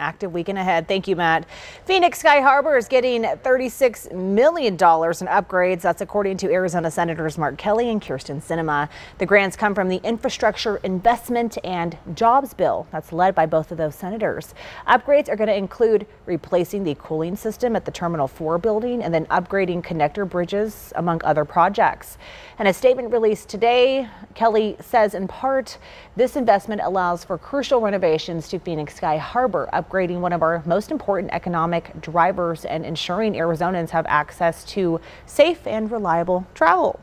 active weekend ahead. Thank you, Matt. Phoenix Sky Harbor is getting $36 million in upgrades. That's according to Arizona Senators Mark Kelly and Kyrsten Sinema. The grants come from the Infrastructure Investment and Jobs Bill. That's led by both of those senators. Upgrades are going to include replacing the cooling system at the Terminal 4 building and then upgrading connector bridges, among other projects. In a statement released today, Kelly says in part, this investment allows for crucial renovations to Phoenix Sky Harbor, upgrading one of our most important economic drivers and ensuring Arizonans have access to safe and reliable travel.